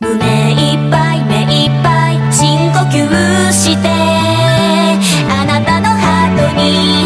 胸いっぱい目いっぱい深呼吸してあなたのハートに